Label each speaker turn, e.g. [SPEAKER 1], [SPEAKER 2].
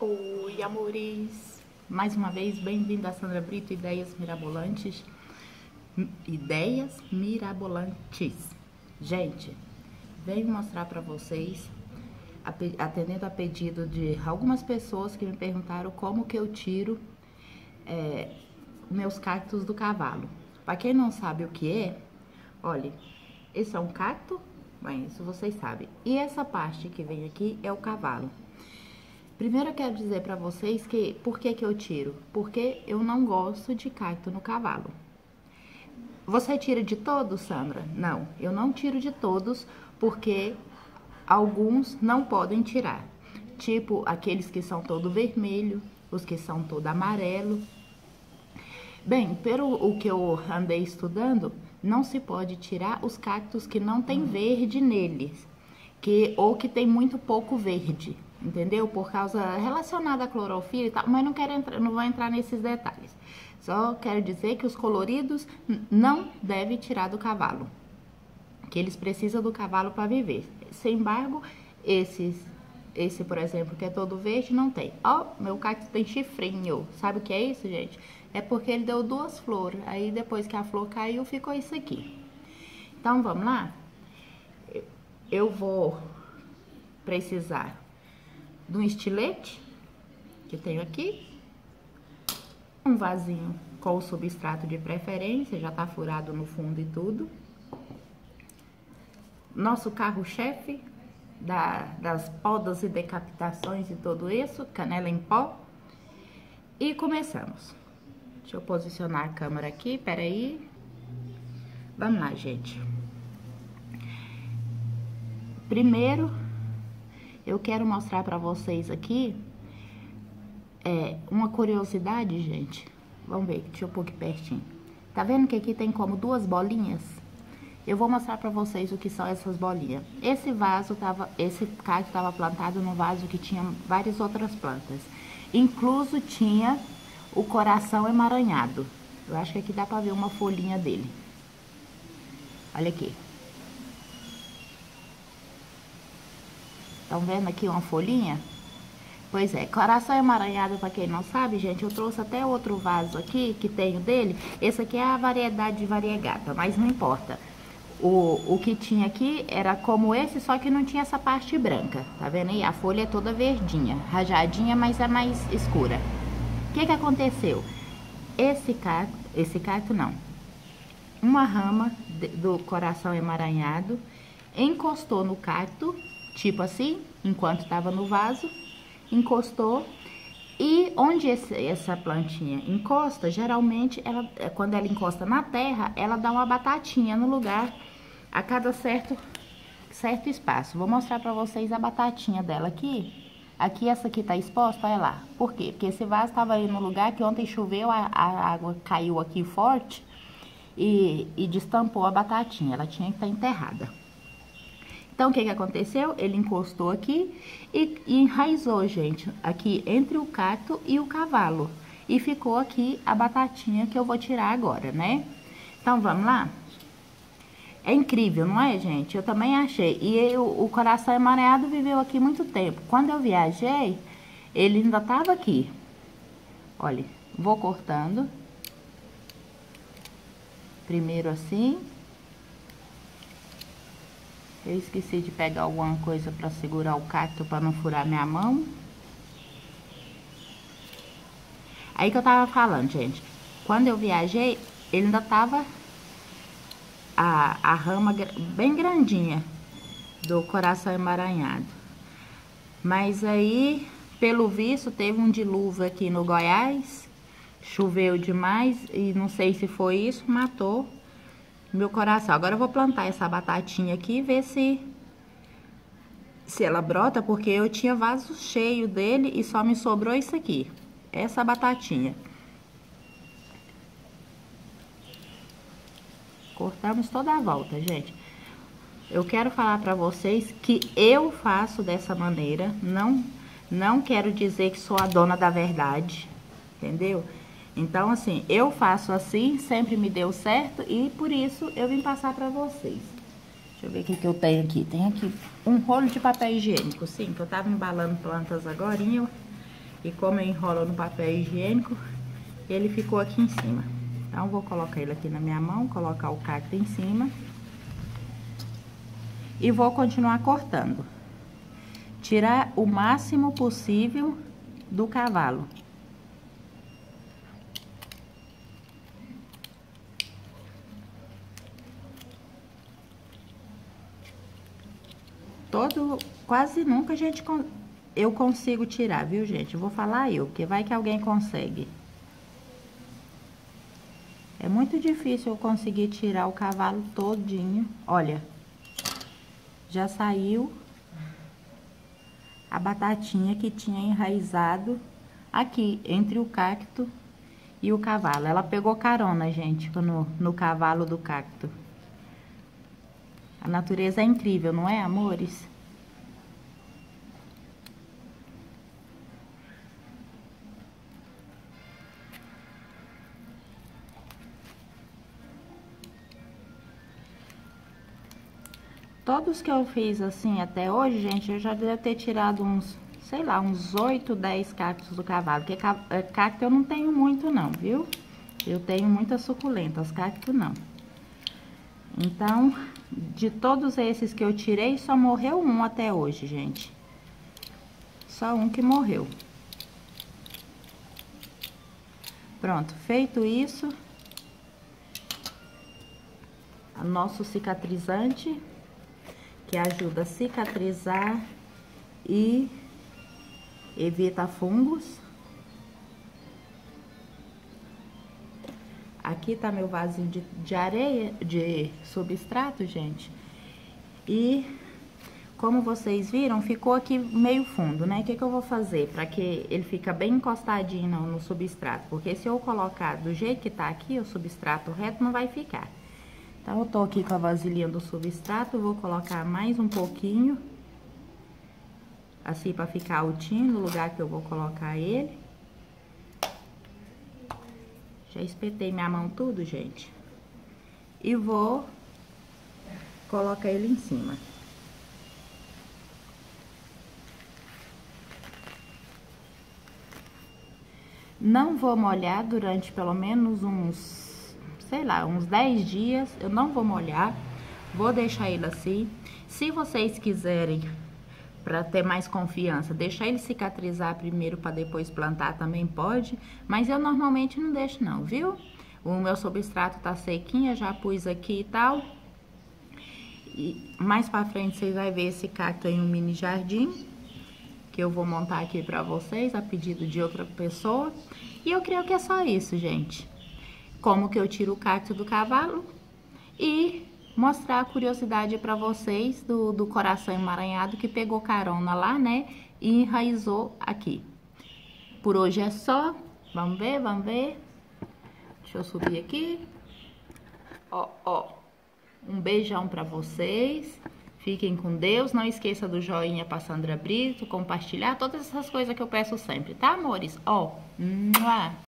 [SPEAKER 1] Oi, amores! Mais uma vez, bem-vindo a Sandra Brito, Ideias Mirabolantes. Ideias Mirabolantes. Gente, venho mostrar para vocês, atendendo a pedido de algumas pessoas que me perguntaram como que eu tiro é, meus cactos do cavalo. Para quem não sabe o que é, olha, esse é um cacto, bem, isso vocês sabem. E essa parte que vem aqui é o cavalo. Primeiro eu quero dizer para vocês que por que que eu tiro? Porque eu não gosto de cacto no cavalo. Você tira de todos, Sandra? Não, eu não tiro de todos porque alguns não podem tirar. Tipo aqueles que são todo vermelho, os que são todo amarelo. Bem, pelo o que eu andei estudando, não se pode tirar os cactos que não tem verde neles, que ou que tem muito pouco verde entendeu? Por causa relacionada à clorofila e tal, mas não quero entrar, não vou entrar nesses detalhes. Só quero dizer que os coloridos não deve tirar do cavalo, que eles precisam do cavalo para viver. Sem embargo, esses esse, por exemplo, que é todo verde, não tem. Ó, oh, meu cacto tem chifrinho. Sabe o que é isso, gente? É porque ele deu duas flores. Aí depois que a flor caiu, ficou isso aqui. Então, vamos lá? Eu vou precisar de um estilete, que tenho aqui, um vasinho com o substrato de preferência, já tá furado no fundo e tudo. Nosso carro-chefe da, das podas e decapitações e tudo isso, canela em pó. E começamos. Deixa eu posicionar a câmera aqui, peraí. Vamos lá, gente. Primeiro, eu quero mostrar para vocês aqui é, uma curiosidade, gente. Vamos ver, deixa eu pôr aqui pertinho. Tá vendo que aqui tem como duas bolinhas? Eu vou mostrar para vocês o que são essas bolinhas. Esse vaso tava, esse cacto estava plantado num vaso que tinha várias outras plantas. Incluso tinha o coração emaranhado. Eu acho que aqui dá para ver uma folhinha dele. Olha aqui. Estão vendo aqui uma folhinha? Pois é, coração emaranhado, para quem não sabe, gente, eu trouxe até outro vaso aqui, que tenho dele. Esse aqui é a variedade de variegata, mas não importa. O, o que tinha aqui era como esse, só que não tinha essa parte branca. Tá vendo aí? A folha é toda verdinha, rajadinha, mas é mais escura. O que que aconteceu? Esse cacto, esse cacto não. Uma rama do coração emaranhado encostou no cacto tipo assim, enquanto estava no vaso, encostou. E onde esse, essa plantinha encosta, geralmente, ela, é, quando ela encosta na terra, ela dá uma batatinha no lugar a cada certo, certo espaço. Vou mostrar para vocês a batatinha dela aqui. Aqui, essa aqui tá exposta, olha lá. Por quê? Porque esse vaso estava aí no lugar que ontem choveu, a, a água caiu aqui forte e, e destampou a batatinha. Ela tinha que estar tá enterrada. Então, o que que aconteceu? Ele encostou aqui e, e enraizou, gente, aqui entre o cacto e o cavalo. E ficou aqui a batatinha que eu vou tirar agora, né? Então, vamos lá? É incrível, não é, gente? Eu também achei. E eu, o coração emaranhado viveu aqui muito tempo. Quando eu viajei, ele ainda tava aqui. Olha, vou cortando. Primeiro assim. Eu esqueci de pegar alguma coisa para segurar o cacto para não furar minha mão. Aí que eu tava falando, gente. Quando eu viajei, ele ainda tava a, a rama bem grandinha do coração emaranhado. Mas aí, pelo visto, teve um dilúvio aqui no Goiás. Choveu demais e não sei se foi isso, matou meu coração. Agora eu vou plantar essa batatinha aqui e ver se se ela brota, porque eu tinha vaso cheio dele e só me sobrou isso aqui. Essa batatinha. Cortamos toda a volta, gente. Eu quero falar pra vocês que eu faço dessa maneira, não não quero dizer que sou a dona da verdade, entendeu? Então, assim, eu faço assim, sempre me deu certo e por isso eu vim passar pra vocês. Deixa eu ver o que, que eu tenho aqui. Tem aqui um rolo de papel higiênico, sim, que eu tava embalando plantas agora. E como eu enrolo no papel higiênico, ele ficou aqui em cima. Então, vou colocar ele aqui na minha mão, colocar o cacto em cima. E vou continuar cortando. Tirar o máximo possível do cavalo. Todo, quase nunca a gente, eu consigo tirar, viu, gente? vou falar eu, porque vai que alguém consegue. É muito difícil eu conseguir tirar o cavalo todinho. Olha, já saiu a batatinha que tinha enraizado aqui, entre o cacto e o cavalo. Ela pegou carona, gente, no, no cavalo do cacto. A natureza é incrível, não é, amores? Todos que eu fiz assim até hoje, gente, eu já devo ter tirado uns, sei lá, uns 8, 10 cactos do cavalo. Porque é, cacto eu não tenho muito não, viu? Eu tenho muitas suculentas, cacto não. Então, de todos esses que eu tirei, só morreu um até hoje, gente. Só um que morreu. Pronto, feito isso, nosso cicatrizante que ajuda a cicatrizar e evita fungos. Aqui tá meu vasinho de, de areia, de substrato, gente. E como vocês viram, ficou aqui meio fundo, né? O que, que eu vou fazer para que ele fica bem encostadinho no, no substrato? Porque se eu colocar do jeito que tá aqui, o substrato reto, não vai ficar. Então, eu tô aqui com a vasilhinha do substrato, vou colocar mais um pouquinho. Assim, pra ficar altinho no lugar que eu vou colocar ele. Já espetei minha mão tudo, gente. E vou colocar ele em cima. Não vou molhar durante pelo menos uns sei lá, uns 10 dias, eu não vou molhar, vou deixar ele assim. Se vocês quiserem, para ter mais confiança, deixar ele cicatrizar primeiro para depois plantar também pode, mas eu normalmente não deixo não, viu? O meu substrato tá sequinho, já pus aqui e tal. E mais para frente vocês vão ver esse cacto em um mini jardim, que eu vou montar aqui para vocês a pedido de outra pessoa. E eu creio que é só isso, gente como que eu tiro o cacto do cavalo e mostrar a curiosidade para vocês do, do coração emaranhado que pegou carona lá, né? E enraizou aqui. Por hoje é só. Vamos ver, vamos ver. Deixa eu subir aqui. Ó, ó. Um beijão para vocês. Fiquem com Deus. Não esqueça do joinha para Sandra Brito, compartilhar todas essas coisas que eu peço sempre, tá, amores? Ó. Mua.